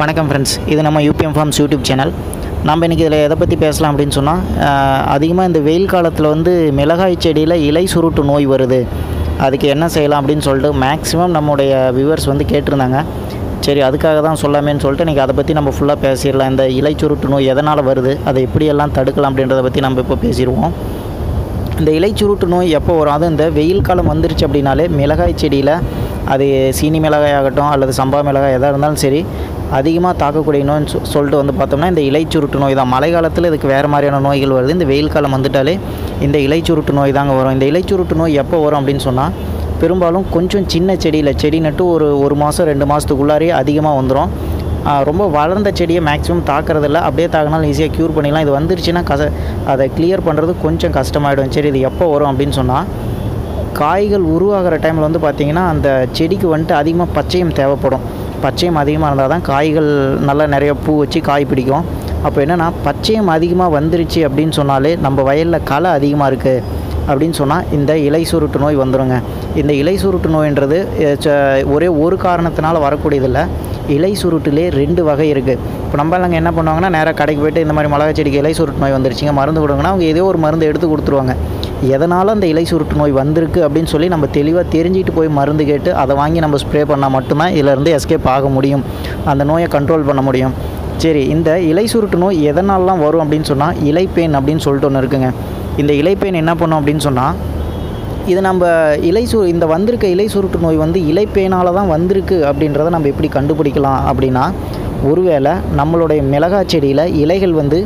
வணக்கம் ஃப்ரெண்ட்ஸ் இது நம்ம யூபிஎம் ஃபார்ம்ஸ் யூடியூப் சேனல் நம்ம இன்றைக்கி இதில் எதை பற்றி பேசலாம் அப்படின்னு சொன்னால் அதிகமாக இந்த வெயில் காலத்தில் வந்து மிளகாய் செடியில் இலை சுருட்டு நோய் வருது. அதுக்கு என்ன செய்யலாம் அப்படின்னு சொல்லிட்டு மேக்ஸிமம் நம்முடைய வியூவர்ஸ் வந்து கேட்டிருந்தாங்க. சரி அதுக்காக தான் சொல்லாமேன்னு சொல்லிட்டு இன்றைக்கி அதை பற்றி நம்ம ஃபுல்லாக பேசிடலாம். இந்த இலை சுருட்டு நோய் எதனால் வருது அதை எப்படியெல்லாம் தடுக்கலாம் அப்படின்றத பற்றி நம்ம இப்போ பேசிடுவோம். இந்த இலை சுருட்டு நோய் எப்போ வரும்? அதுவும் இந்த வெயில் காலம் வந்துருச்சு அப்படின்னாலே மிளகாய் செடியில் அது சீனி மிளகாய் ஆகட்டும் அல்லது சம்பா மிளகாய் எதாக இருந்தாலும் சரி அதிகமாக தாக்கக்கூடிய நோய்னு சொ- சொல்லிட்டு வந்து பார்த்தோம்னா இந்த இலைச்சுருட்டு நோய் தான். மழை காலத்தில் இதுக்கு வேறு மாதிரியான நோய்கள் வருது. இந்த வெயில் காலம் வந்துட்டாலே இந்த இலைச்சுருட்டு நோய் தாங்க வரும். இந்த இலைச்சுருட்டு நோய் எப்போ வரும் அப்படின்னு சொன்னால் பெரும்பாலும் கொஞ்சம் சின்ன செடியில் செடி நட்டு ஒரு ஒரு மாதம் ரெண்டு மாதத்துக்குள்ளாரே அதிகமாக வந்துடும் ரொம்ப வளர்ந்த செடியை மேக்ஸிமம் தாக்குறதில்ல. அப்படியே தாக்கினாலும் ஈஸியாக க்யூர் பண்ணிடலாம். இது வந்துருச்சுன்னா கச அதை கிளியர் பண்ணுறது கொஞ்சம் கஷ்டமாயிடும். சரி இது எப்போ வரும் அப்படின்னு சொன்னால் காய்கள் உருவாகிற டைமில் வந்து பார்த்திங்கன்னா அந்த செடிக்கு வந்துட்டு அதிகமாக பச்சையம் தேவைப்படும். பச்சையம் அதிகமாக இருந்தால் தான் காய்கள் நல்லா நிறைய பூ வச்சு காய் பிடிக்கும். அப்போ என்னென்னா பச்சையம் அதிகமாக வந்துருச்சு அப்படின்னு சொன்னாலே நம்ம வயலில் களை அதிகமாக இருக்குது அப்படின்னு சொன்னால் இந்த இலை சுருட்டு நோய் வந்துருங்க. இந்த இலை சுருட்டு நோயின்றது ச- ஒரே ஒரு காரணத்தினால வரக்கூடியதில்லை. இலை சுருட்டுலே ரெண்டு வகை இருக்குது இப்போ நம்ம எல்லாம் என்ன பண்ணுவாங்கன்னா நேராக கடைக்கு போயிட்டு இந்த மாதிரி மிளகா செடிக்கு இலை சுருட்டு நோய் வந்துருச்சுங்க மருந்து கொடுங்கன்னா அவங்க ஏதோ ஒரு மருந்து எடுத்து கொடுத்துருவாங்க. எதனால் அந்த இலை சுருட்டு நோய் வந்திருக்கு அப்படின்னு சொல்லி நம்ம தெளிவாக தெரிஞ்சுட்டு போய் மருந்து கேட்டு அதை வாங்கி நம்ம ஸ்ப்ரே பண்ணால் மட்டும்தான் இதிலேருந்து எஸ்கேப் ஆக முடியும். அந்த நோயை கண்ட்ரோல் பண்ண முடியும். சரி இந்த இலை சுருட்டு நோய் எதனாலலாம் வரும் அப்படின்னு சொன்னால் இலைப்பேன் அப்படின்னு சொல்லிட்டு ஒன்று இருக்குங்க. இந்த இலைப்பேன் என்ன பண்ணும் அப்படின்னு சொன்னால் இது நம்ம இலை சு இந்த வந்திருக்க இலை சுருட்டு நோய் வந்து இலைப்பேனால் தான் வந்திருக்கு அப்படின்றத நம்ம எப்படி கண்டுபிடிக்கலாம் அப்படின்னா ஒருவேளை நம்மளுடைய மிளகாய் செடியில் இலைகள் வந்து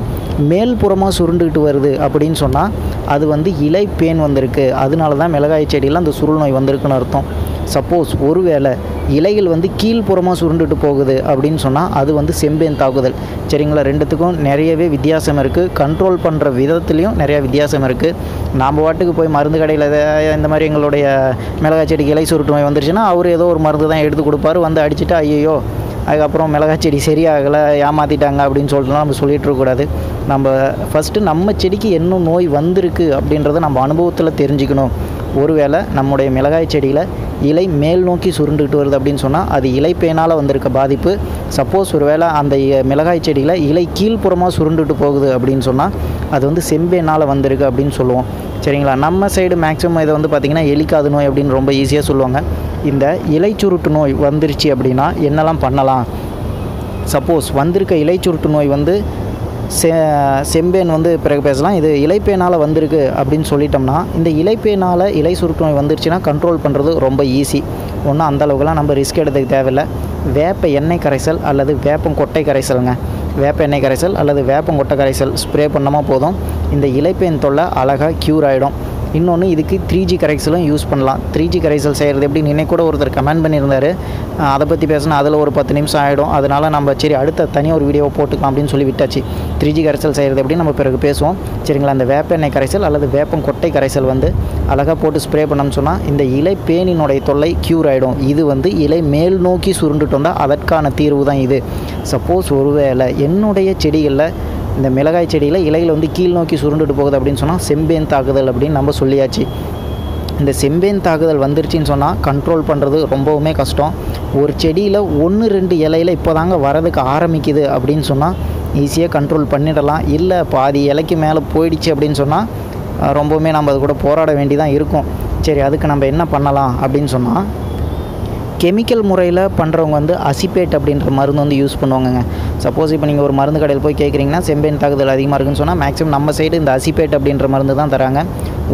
மேல் புறமாக சுருண்டுக்கிட்டு வருது அப்படின்னு சொன்னால் அது வந்து இலைப்பேன் வந்திருக்கு. அதனால தான் மிளகாய் செடியில் அந்த சுருள் நோய் வந்திருக்குன்னு அர்த்தம். சப்போஸ் ஒருவேளை இலைகள் வந்து கீழ்ப்புறமாக சுருண்டுட்டு போகுது அப்படின்னு சொன்னால் அது வந்து செம்பேன் தாக்குதல். சரிங்களா? ரெண்டுத்துக்கும் நிறையவே வித்தியாசம் இருக்குது கண்ட்ரோல் பண்ணுற விதத்துலேயும் நிறைய வித்தியாசம் இருக்குது நாம் வாட்டுக்கு போய் மருந்து கடையில் இந்த மாதிரி எங்களுடைய மிளகாய் செடிக்கு இலை சுருட்டு நோய் வந்துருச்சுன்னா அவர் ஏதோ ஒரு மருந்து தான் எடுத்து கொடுப்பாரு. வந்து அடிச்சுட்டு ஐயோ அதுக்கப்புறம் மிளகாய் செடி சரியாகலை ஏமாற்றிட்டாங்க அப்படின்னு சொல்லிட்டுலாம் நம்ம சொல்லிட்டு இருக்கக்கூடாது நம்ம ஃபஸ்ட்டு நம்ம செடிக்கு என்ன நோய் வந்திருக்கு அப்படின்றத நம்ம அனுபவத்தில் தெரிஞ்சுக்கணும். ஒருவேளை நம்முடைய மிளகாய் செடியில் இலை மேல் நோக்கி சுருண்டுக்கிட்டு வருது அப்படின்னு சொன்னால் அது இலைப்பேனால் வந்திருக்க பாதிப்பு. சப்போஸ் ஒருவேளை அந்த மிளகாய் செடியில் இலை கீழ்ப்புறமாக சுருண்டுட்டு போகுது அப்படின்னு சொன்னால் அது வந்து செம்பேனால் வந்திருக்கு அப்படின்னு சொல்லுவோம். சரிங்களா? நம்ம சைடு மேக்ஸிமம் இதை வந்து பார்த்திங்கன்னா எலிக்காது நோய் அப்படின்னு ரொம்ப ஈஸியாக சொல்லுவாங்க. இந்த இலை சுருட்டு நோய் வந்துருச்சு அப்படின்னா என்னெல்லாம் பண்ணலாம்? சப்போஸ் வந்திருக்க இலை சுருட்டு நோய் வந்து செ செம்பேன் வந்து பிறகு பேசலாம். இது இலைப்பேனால் வந்திருக்கு அப்படின்னு சொல்லிட்டோம்னா இந்த இலைப்பேனால் இலை சுருட்டு நோய் வந்துருச்சுன்னா கண்ட்ரோல் பண்ணுறது ரொம்ப ஈஸி ஒன்றும் அந்தளவுக்குலாம் நம்ம ரிஸ்க் எடுத்துக்க தேவையில்லை. வேப்ப எண்ணெய் கரைசல் அல்லது வேப்பம் கொட்டை கரைசலுங்க. வேப்ப எண்ணெய் கரைசல் அல்லது வேப்பங்கொட்டை கரைசல் ஸ்ப்ரே பண்ணாமா போதும். இந்த இலைப்பேன் தொல்லை அழகாக க்யூர் ஆகிடும் இன்னொன்று இதுக்கு த்ரீ ஜி கரைசலும் யூஸ் பண்ணலாம். த்ரீ ஜி கரைசல் செய்கிறது எப்படின்னு இன்னைக்கு கூட ஒருத்தர் கமெண்ட் பண்ணியிருந்தார். அதை பற்றி பேசினா அதில் ஒரு பத்து நிமிஷம் ஆகிடும் அதனால் நம்ம சரி அடுத்த தனியாக ஒரு வீடியோ போட்டுக்கலாம் அப்படின்னு சொல்லி விட்டாச்சு. த்ரீ ஜி கரைசல் செய்கிறது எப்படி நம்ம பிறகு பேசுவோம். சரிங்களா அந்த வேப்ப எண்ணெய் கரைசல் அல்லது வேப்பம் கொட்டை கரைசல் வந்து அழகாக போட்டு ஸ்ப்ரே பண்ணோம்னு சொன்னால் இந்த இலை பேனினுடைய தொல்லை க்யூர் ஆகிடும் இது வந்து இலை மேல் நோக்கி சுருண்டுட்டு வந்தால் அதற்கான தீர்வு தான் இது. சப்போஸ் ஒருவேளை என்னுடைய செடிகளில் இந்த மிளகாய் செடியில் இலைகள் வந்து கீழ் நோக்கி சுருண்டுட்டு போகுது அப்படின்னு சொன்னால் செம்பேன் தாக்குதல் அப்படின்னு நம்ம சொல்லியாச்சு. இந்த செம்பேன் தாக்குதல் வந்துருச்சுன்னு சொன்னால் கண்ட்ரோல் பண்ணுறது ரொம்பவுமே கஷ்டம். ஒரு செடியில் ஒன்று ரெண்டு இலையில் இப்போ தாங்க வரதுக்கு ஆரம்பிக்குது அப்படின்னு சொன்னால் ஈஸியாக கண்ட்ரோல் பண்ணிடலாம். இல்லை பாதி இலைக்கு மேலே போயிடுச்சு அப்படின்னு சொன்னால் ரொம்பவுமே நம்ம அது கூட போராட வேண்டிதான் இருக்கும். சரி அதுக்கு நம்ம என்ன பண்ணலாம் அப்படின்னு சொன்னால் கெமிக்கல் முறையில் பண்ணுறவங்க வந்து அசிபேட் அப்படின்ற மருந்து வந்து யூஸ் பண்ணுவாங்கங்க. சப்போஸ் இப்போ நீங்கள் ஒரு மருந்து கடையில் போய் கேட்குறீங்கன்னா செம்பேன் தாக்குதல் அதிகமாக இருக்குன்னு சொன்னால் மேக்ஸிமம் நம்ம சைடு இந்த அசிபேட் அப்படின்ற மருந்து தான் தராங்க.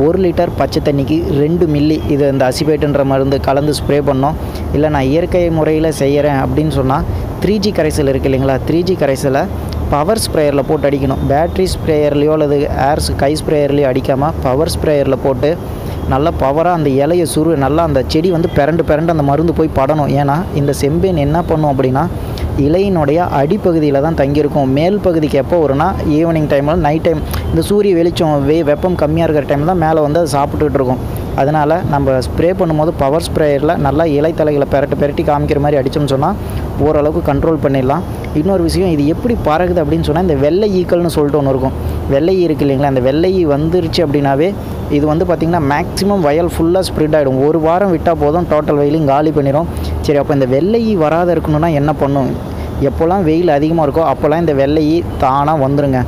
ஒரு லிட்டர் பச்சை தண்ணிக்கு ரெண்டு மில்லி இது இந்த அசிபேட்டுன்ற மருந்து கலந்து ஸ்ப்ரே பண்ணோம். இல்லை நான் இயற்கை முறையில் செய்கிறேன் அப்படின்னு சொன்னால் த்ரீ ஜி கரைசல் இருக்குது இல்லைங்களா? த்ரீ ஜி கரைசலை பவர் ஸ்ப்ரேயரில் போட்டு அடிக்கணும். பேட்ரி ஸ்ப்ரேயர்லேயோ அல்லது ஏர் கை ஸ்ப்ரேயர்லேயோ அடிக்காமல் பவர் ஸ்ப்ரேயரில் போட்டு நல்லா பவராக அந்த இலையை சுரு நல்லா அந்த செடி வந்து பிறண்டு பிறண்டு அந்த மருந்து போய் படணும். ஏன்னா இந்த செம்பேன் என்ன பண்ணும் அப்படின்னா இலையினுடைய அடிப்பகுதியில் தான் தங்கியிருக்கும். மேல் பகுதிக்கு எப்போ வரும்னா ஈவினிங் டைமில் நைட் டைம் இந்த சூரிய வெளிச்சம் வெ வெப்பம் கம்மியாக இருக்கிற டைம் தான் மேலே வந்து அது சாப்பிட்டுக்கிட்டு இருக்கும். அதனால் நம்ம ஸ்ப்ரே பண்ணும்போது பவர் ஸ்ப்ரேயரில் நல்லா இலை தலைகளை பெரட்டு பெரட்டி காமிக்கிற மாதிரி அடித்தோம்னு சொன்னால் ஓரளவுக்கு கண்ட்ரோல் பண்ணிடலாம். இன்னொரு விஷயம் இது எப்படி பறகுது அப்படின்னு சொன்னால் இந்த வெள்ளை ஈக்கள்னு சொல்லிட்டு ஒன்று இருக்கும். வெள்ளை ஈ இருக்கு இல்லைங்களா? அந்த வெள்ளை ஈ வந்துருச்சு அப்படின்னாவே இது வந்து பார்த்திங்கன்னா மேக்ஸிமம் வயல் ஃபுல்லாக ஸ்ப்ரெட் ஆகிடும் ஒரு வாரம் விட்டால் போதும் டோட்டல் வயலையும் காலி பண்ணிடும் சரி அப்போ இந்த வெள்ளை ஈ வராத இருக்கணும்னா என்ன பண்ணும்? எப்போல்லாம் வெயில் அதிகமாக இருக்கோ அப்போல்லாம் இந்த வெள்ளை தானாக வந்துருங்க.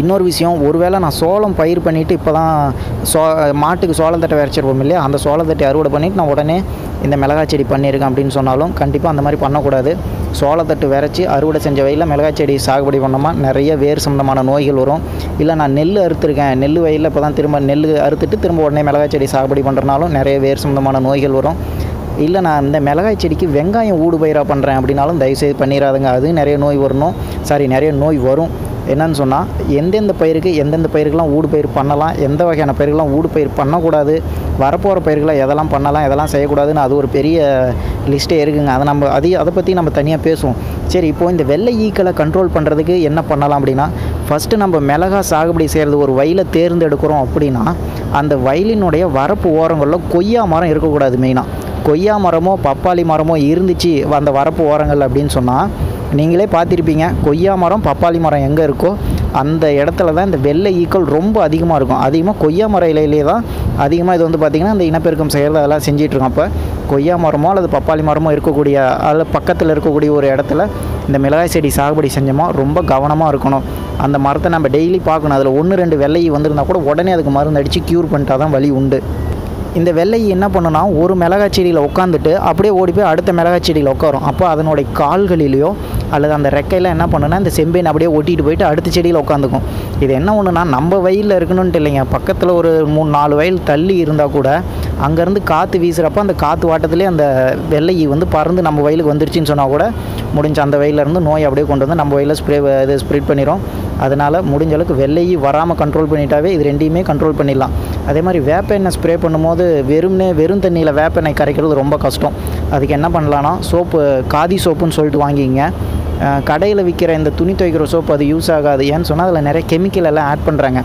இன்னொரு விஷயம் ஒருவேளை நான் சோளம் பயிர் பண்ணிவிட்டு இப்போ தான் சோ மாட்டுக்கு சோளத்தட்டை விரைச்சிருப்போம் இல்லையா? அந்த சோளத்தட்டை அறுவடை பண்ணிவிட்டு நான் உடனே இந்த மிளகாய் செடி பண்ணியிருக்கேன் அப்படின்னு சொன்னாலும் கண்டிப்பாக அந்த மாதிரி பண்ணக்கூடாது. சோளத்தட்டு விரைச்சி அறுவடை செஞ்ச வயலில் மிளகாய் செடி சாகுபடி பண்ணோமா? நிறைய வேர் சம்மந்தமான நோய்கள் வரும். இல்லை நான் நெல் அறுத்துருக்கேன். நெல் வயலில் இப்போ தான் திரும்ப நெல் அறுத்துட்டு திரும்ப உடனே மிளகாய் செடி சாகுபடி பண்ணுறனாலும் நிறைய வேர் சம்மந்தமான நோய்கள் வரும். இல்லை நான் இந்த மிளகாய் செடிக்கு வெங்காயம் ஊடு பயிராக பண்ணுறேன் அப்படின்னாலும் தயவுசெய்து பண்ணிடாதுங்க அது நிறைய நோய் வரணும். சாரி நிறைய நோய் வரும். என்னன்னு சொன்னால் எந்தெந்த பயிருக்கு எந்தெந்த பயிருக்கெல்லாம் ஊடு பயிர் பண்ணலாம் எந்த வகையான பயிர்கள்லாம் ஊடு பயிர் பண்ணக்கூடாது வரப்போகிற பயிர்களை எதெல்லாம் பண்ணலாம் எதெல்லாம் செய்யக்கூடாதுன்னு அது ஒரு பெரிய லிஸ்ட்டே இருக்குங்க. அதை நம்ம அதை அதை பற்றி நம்ம தனியாக பேசுவோம். சரி இப்போது இந்த வெள்ளை ஈக்களை கண்ட்ரோல் பண்ணுறதுக்கு என்ன பண்ணலாம் அப்படின்னா ஃபஸ்ட்டு நம்ம மிளகா சாகுபடி செய்கிறது ஒரு வயலை தேர்ந்தெடுக்கிறோம் அப்படின்னா அந்த வயலினுடைய வரப்பு ஓரங்களில் கொய்யா மரம் இருக்கக்கூடாது மெயினாக கொய்யா மரமோ பப்பாளி மரமோ இருந்துச்சு அந்த வரப்பு ஓரங்கள் அப்படின்னு சொன்னால் நீங்களே பார்த்துருப்பீங்க. கொய்யா மரம் பப்பாளி மரம் எங்கே இருக்கோ அந்த இடத்துல தான் இந்த வெள்ளை ஈக்கள் ரொம்ப அதிகமாக இருக்கும். அதிகமாக கொய்யா மர இலையிலே தான் அதிகமாக இது வந்து பார்த்திங்கன்னா இந்த இனப்பெருக்கம் செய்கிறது அதெல்லாம் செஞ்சிட்ருக்கோம் அப்போ கொய்யா மரமோ அல்லது பப்பாளி மரமோ இருக்கக்கூடிய அதில் பக்கத்தில் இருக்கக்கூடிய ஒரு இடத்துல இந்த மிளகாய் செடி சாகுபடி செஞ்சோமோ ரொம்ப கவனமாக இருக்கணும். அந்த மரத்தை நம்ம டெய்லி பார்க்கணும். அதில் ஒன்று ரெண்டு வெள்ளை வந்திருந்தா கூட உடனே அதுக்கு மருந்து அடித்து க்யூர் பண்ணிட்டா தான் வழி உண்டு. இந்த வெள்ளை என்ன பண்ணுன்னா ஒரு மிளகாய் செடியில் உட்காந்துட்டு அப்படியே ஓடி போய் அடுத்த மிளகாய் செடியில் உட்காரும். அப்போ அதனுடைய கால்களிலேயோ அல்லது அந்த ரெக்கையில் என்ன பண்ணுன்னா இந்த செம்பேன் அப்படியே ஒட்டிகிட்டு போயிட்டு அடுத்த செடியில் உட்காந்துக்கும். இது என்ன ஒன்றுனா நம்ம வயலில் இருக்கணும்ன்ட்டு இல்லைங்க. பக்கத்தில் ஒரு மூணு நாலு வயல் தள்ளி இருந்தால் கூட அங்கேருந்து காற்று வீசுகிறப்ப அந்த காற்று வாட்டத்துலேயே அந்த வெள்ளை வந்து பறந்து நம்ம வயலுக்கு வந்துருச்சுன்னு சொன்னால் கூட முடிஞ்ச அந்த வயலேருந்து நோய் அப்படியே கொண்டு வந்து நம்ம வயலில் ஸ்ப்ரே இது ஸ்ப்ரெட் பண்ணிடும் அதனால் முடிஞ்ச அளவுக்கு வெள்ளையை வராமல் கண்ட்ரோல் பண்ணிட்டாவே இது ரெண்டையுமே கண்ட்ரோல் பண்ணிடலாம். அதே மாதிரி வேப்ப எண்ணெய் ஸ்ப்ரே பண்ணும்போது வெறும்னே வெறும் தண்ணியில் வேப்ப எண்ணெய் கரைக்கிறது ரொம்ப கஷ்டம். அதுக்கு என்ன பண்ணலான்னா சோப்பு காதி சோப்புன்னு சொல்லிட்டு வாங்கிங்க கடையில் விற்கிற இந்த துணி துவைக்கிற சோப்பு அது யூஸ் ஆகாது. ஏன்னு சொன்னால் அதில் நிறைய கெமிக்கல் எல்லாம் ஆட் பண்ணுறாங்க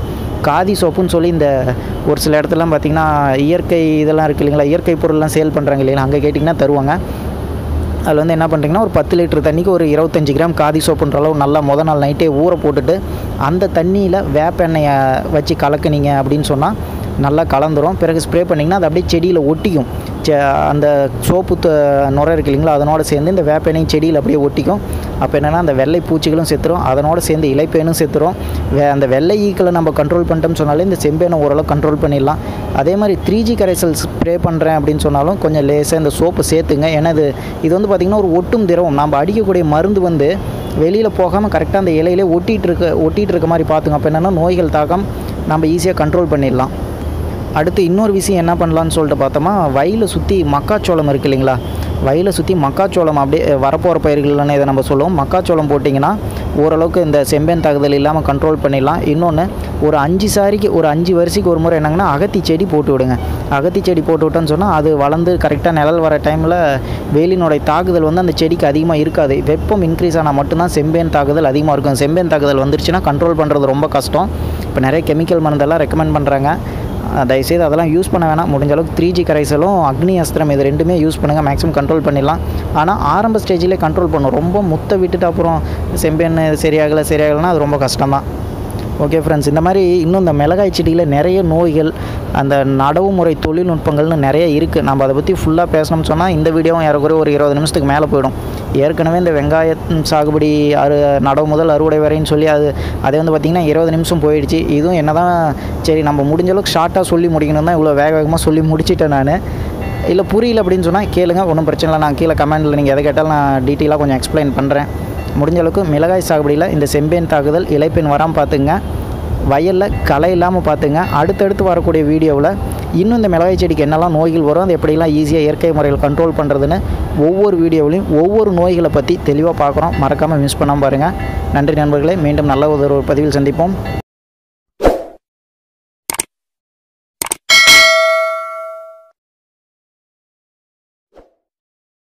காதி சோப்புன்னு சொல்லி இந்த ஒரு சில இடத்துலலாம் பார்த்திங்கன்னா இயற்கை இதெல்லாம் இருக்குது இல்லைங்களா? இயற்கை பொருள்லாம் சேல் பண்ணுறாங்க இல்லைங்களா? அங்கே கேட்டிங்கன்னா தருவாங்க. அதில் வந்து என்ன பண்ணுறீங்கன்னா ஒரு பத்து லிட்டர் தண்ணிக்கு ஒரு இருபத்தஞ்சி கிராம் காதி சோப்புன்ற அளவு நல்லா முத நாள் நைட்டே ஊற போட்டுட்டு அந்த தண்ணியில் வேப்ப எண்ணெயை வச்சு கலக்குனீங்க அப்படின்னு சொன்னால் நல்லா கலந்துரும். பிறகு ஸ்ப்ரே பண்ணிங்கன்னா அது அப்படியே செடியில் ஒட்டிக்கும். அந்த சோப்பு நுரை இருக்கு இல்லைங்களா அதனோட சேர்ந்து இந்த வேப்பெனையும் செடியில் அப்படியே ஒட்டிக்கும். அப்போ என்னென்னா அந்த வெள்ளை பூச்சிகளும் செத்துரும். அதனோட சேர்ந்து இலைப்பேனும் செத்துரும். வே அந்த வெள்ளை ஈக்களை நம்ம கண்ட்ரோல் பண்ணிட்டோம்னு சொன்னாலே இந்த செம்பேனை ஓரளவு கண்ட்ரோல் பண்ணிடலாம். அதே மாதிரி த்ரீ ஜி கரைசல் ஸ்ப்ரே பண்ணுறேன் அப்படின்னு சொன்னாலும் கொஞ்சம் லேசாக இந்த சோப்பு சேர்த்துங்க. ஏன்னா இது இது வந்து பார்த்திங்கன்னா ஒரு ஒட்டும் திரவம். நம்ம அடிக்கக்கூடிய மருந்து வந்து வெளியில் போகாமல் கரெக்டாக அந்த இலையிலே ஒட்டிகிட்டு இருக்க ஒட்டிகிட்டு இருக்க மாதிரி பார்த்துங்க. அப்போ என்னென்னா நோய்கள் தாக்கம் நம்ம ஈஸியாக கண்ட்ரோல் பண்ணிடலாம். அடுத்து இன்னொரு விஷயம் என்ன பண்ணலான்னு சொல்லிட்டு பார்த்தோமா வயலை சுற்றி மக்காச்சோளம் இருக்குது இல்லைங்களா? வயலை சுற்றி மக்காச்சோளம் அப்படியே வரப்போகிற பயிர்கள்னு இதை நம்ம சொல்லுவோம்? மக்காச்சோளம் போட்டிங்கன்னா ஓரளவுக்கு இந்த செம்பேன் தாக்குதல் இல்லாமல் கண்ட்ரோல் பண்ணிடலாம். இன்னொன்று ஒரு அஞ்சு சாரிக்கு ஒரு அஞ்சு வரிசைக்கு ஒரு முறை என்னங்கன்னா அகத்தி செடி போட்டு விடுங்க. அகத்தி செடி போட்டு விட்டோன்னு சொன்னால் அது வளர்ந்து கரெக்டாக நிழல் வர டைமில் வெயிலினுடைய தாக்குதல் வந்து அந்த செடிக்கு அதிகமாக இருக்காது. வெப்பம் இன்க்ரீஸ் ஆனால் மட்டும்தான் செம்பேன் தாக்குதல் அதிகமாக இருக்கும். செம்பேன் தாக்குதல் வந்துருச்சுன்னா கண்ட்ரோல் பண்ணுறது ரொம்ப கஷ்டம். இப்போ நிறைய கெமிக்கல் மருந்தெல்லாம் ரெக்கமெண்ட் பண்ணுறாங்க தயவுசெய்து அதெல்லாம் யூஸ் பண்ண வேணாம். முடிஞ்ச அளவுக்கு த்ரீ ஜி கரைசலும் அக்னி அஸ்திரம் இது ரெண்டுமே யூஸ் பண்ணுங்கள் மேக்ஸிமம் கண்ட்ரோல் பண்ணிடலாம். ஆனால் ஆரம்ப ஸ்டேஜிலே கண்ட்ரோல் பண்ணும். ரொம்ப முத்த விட்டுட்டு அப்புறம் செம்பெண்ணு சரியாகலை சரியாகலைன்னா அது ரொம்ப கஷ்டம் தான் ஓகே ஃப்ரெண்ட்ஸ் இந்த மாதிரி இன்னும் இந்த மிளகாய் செடியில் நிறைய நோய்கள் அந்த நடவு முறை தொழில்நுட்பங்கள்னு நிறைய இருக்குது நம்ம அதை பற்றி ஃபுல்லாக பேசணும்னு சொன்னால் இந்த வீடியோவும் ஏறக்குறைய ஒரு இருபது நிமிஷத்துக்கு மேலே போயிடும். ஏற்கனவே இந்த வெங்காய சாகுபடி அறு நடவு முதல் அறுவடை வரைன்னு சொல்லி அது அதே வந்து பார்த்திங்கன்னா இருபது நிமிஷம் போயிடுச்சு. இதுவும் என்ன தான் சரி நம்ம முடிஞ்ச அளவுக்கு ஷார்ட்டாக சொல்லி முடிக்கணும் தான் இவ்வளோ வேக வேகமாக சொல்லி முடிச்சிட்டேன் நான். இல்லை புரியல அப்படின்னு சொன்னால் கேளுங்க ஒன்றும் பிரச்சனை இல்லை. நான் கீழே கமெண்டில் நீங்கள் எதை கேட்டாலும் நான் டீட்டெயிலாக கொஞ்சம் எக்ஸ்பிளைன் பண்ணுறேன் முடிஞ்ச அளவுக்கு மிளகாய் சாகுபடியில் இந்த செம்பேன் தாக்குதல் இலைப்பெண் வராமல் பார்த்துங்க. வயலில் களை இல்லாமல் பார்த்துங்க. அடுத்தடுத்து வரக்கூடிய வீடியோவில் இன்னும் இந்த மிளகாய் செடிக்கு என்னெல்லாம் நோய்கள் வரும் அது எப்படிலாம் ஈஸியாக இயற்கை முறையில் கண்ட்ரோல் பண்ணுறதுன்னு ஒவ்வொரு வீடியோவிலையும் ஒவ்வொரு நோய்களை பற்றி தெளிவாக பார்க்குறோம். மறக்காமல் மிஸ் பண்ணாமல் பாருங்கள் நன்றி நண்பர்களே மீண்டும் நல்ல ஒரு பதிவில் சந்திப்போம்.